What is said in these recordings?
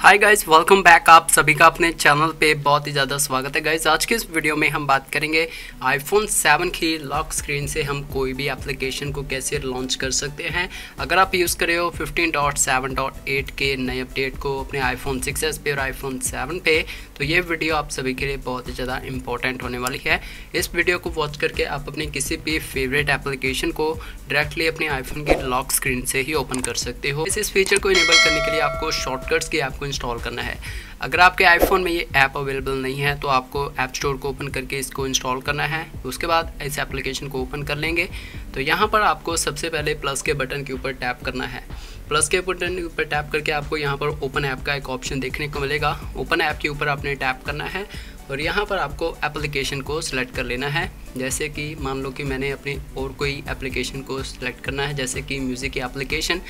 हाय guys welcome back आप सभी का अपने चैनल पे बहुत ही ज़्यादा स्वागत है गाइज़ आज के इस वीडियो में हम बात करेंगे आईफोन 7 की लॉक स्क्रीन से हम कोई भी एप्लीकेशन को कैसे लॉन्च कर सकते हैं। अगर आप यूज़ कर रहे हो 15.7.8 के नए अपडेट को अपने आईफोन 6s पे और आईफोन 7 पे तो ये वीडियो आप सभी के लिए बहुत ही ज़्यादा इंपॉर्टेंट होने वाली है। इस वीडियो को वॉच करके आप अपने किसी भी फेवरेट एप्लीकेशन को डायरेक्टली अपने आईफोन की लॉक स्क्रीन से ही ओपन कर सकते हो। इस फीचर को इनेबल करने के लिए आपको शॉर्टकट्स की आपको इंस्टॉल करना है। अगर आपके आईफोन में ये ऐप अवेलेबल नहीं है तो आपको ऐप स्टोर को ओपन करके इसको इंस्टॉल करना है। उसके बाद इस एप्लीकेशन को ओपन कर लेंगे। तो यहाँ पर आपको सबसे पहले प्लस के बटन के ऊपर टैप करना है। प्लस के बटन के ऊपर टैप करके आपको यहाँ पर ओपन ऐप का एक ऑप्शन देखने को मिलेगा। ओपन ऐप के ऊपर आपने टैप करना है। और यहाँ पर आपको एप्लीकेशन को सिलेक्ट कर लेना है। जैसे कि मान लो कि मैंने अपनी और कोई एप्लीकेशन को सिलेक्ट करना है, जैसे कि म्यूज़िक की एप्लीकेशन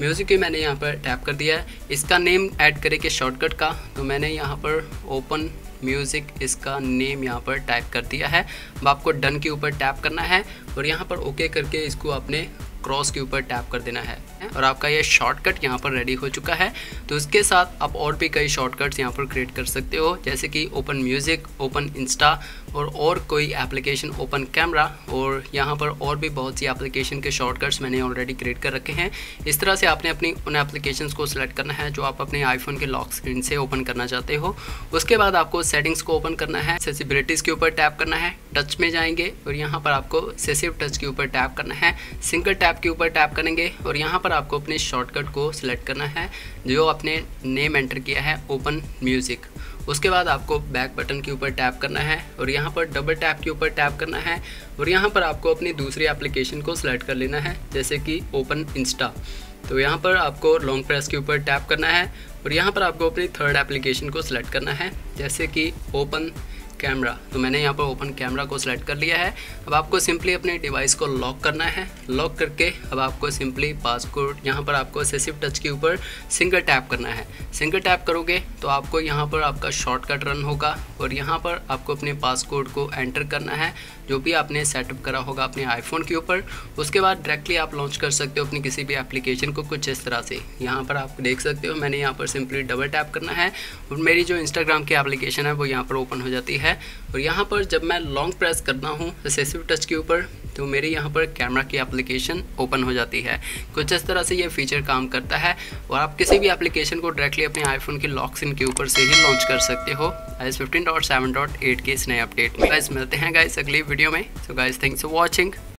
म्यूज़िक की मैंने यहाँ पर टैप कर दिया है। इसका नेम ऐड करे के शॉर्टकट का। तो मैंने यहाँ पर ओपन म्यूज़िक इसका नेम यहाँ पर टाइप कर दिया है। अब आपको डन के ऊपर टैप करना है और यहाँ पर ओके करके इसको अपने क्रॉस के ऊपर टैप कर देना है और आपका ये शॉर्टकट यहाँ पर रेडी हो चुका है तो इसके साथ आप और भी कई शॉर्टकट्स यहाँ पर क्रिएट कर सकते हो, जैसे कि ओपन म्यूज़िक ओपन इंस्टा और और कोई एप्लीकेशन ओपन कैमरा और यहाँ पर और भी बहुत सी एप्लीकेशन के शॉर्टकट्स मैंने ऑलरेडी क्रिएट कर रखे हैं। इस तरह से आपने अपनी उन एप्लीकेशंस को सिलेक्ट करना है, जो आप अपने आईफोन के लॉक स्क्रीन से ओपन करना चाहते हो। उसके बाद आपको सेटिंग्स को ओपन करना है सेसिबिलिटीज़ के ऊपर टैप करना है टच में जाएँगे, और यहाँ पर आपको सेसिव टच के ऊपर टैप करना है सिंगल टैप के ऊपर टैप करेंगे और यहाँ पर आपको अपने शॉर्टकट को सिलेक्ट करना है, जो आपने नेम एंटर किया है ओपन म्यूज़िक उसके बाद आपको बैक बटन के ऊपर टैप करना है और यहाँ पर डबल टैप के ऊपर टैप करना है और यहाँ पर आपको अपनी दूसरी एप्लीकेशन को सिलेक्ट कर लेना है, जैसे कि ओपन इंस्टा तो यहाँ पर आपको लॉन्ग प्रेस के ऊपर टैप करना है और यहाँ पर आपको अपनी थर्ड एप्लीकेशन को सिलेक्ट करना है, जैसे कि ओपन कैमरा तो मैंने यहाँ पर ओपन कैमरा को सिलेक्ट कर लिया है। अब आपको सिंपली अपने डिवाइस को लॉक करना है। लॉक करके अब आपको सिंपली पासकोड यहाँ पर आपको सेसिव टच के ऊपर सिंगल टैप करना है। सिंगल टैप करोगे तो आपको यहाँ पर आपका शॉर्टकट रन होगा और यहाँ पर आपको अपने पासकोड को एंटर करना है, जो भी आपने सेटअप करा होगा अपने आईफोन के ऊपर। उसके बाद डायरेक्टली आप लॉन्च कर सकते हो अपनी किसी भी एप्लीकेशन को कुछ इस तरह से। यहाँ पर आप देख सकते हो मैंने यहाँ पर सिंपली डबल टैप करना है और मेरी जो इंस्टाग्राम की एप्लीकेशन है वो यहाँ पर ओपन हो जाती है। और यहाँ पर जब मैं लॉन्ग प्रेस करता हूँ रिसेसिव टच के ऊपर तो मेरे यहाँ पर कैमरा की एप्लीकेशन ओपन हो जाती है। कुछ इस तरह से ये फीचर काम करता है। और आप किसी भी एप्लीकेशन को डायरेक्टली अपने आईफोन के लॉक स्क्रीन के ऊपर से ही लॉन्च कर सकते हो। S fifteen dot seven dot eight के इस नए अपडेट में। गाइस मिलते हैं गाइस अगली वीडियो में। So guys thanks for watching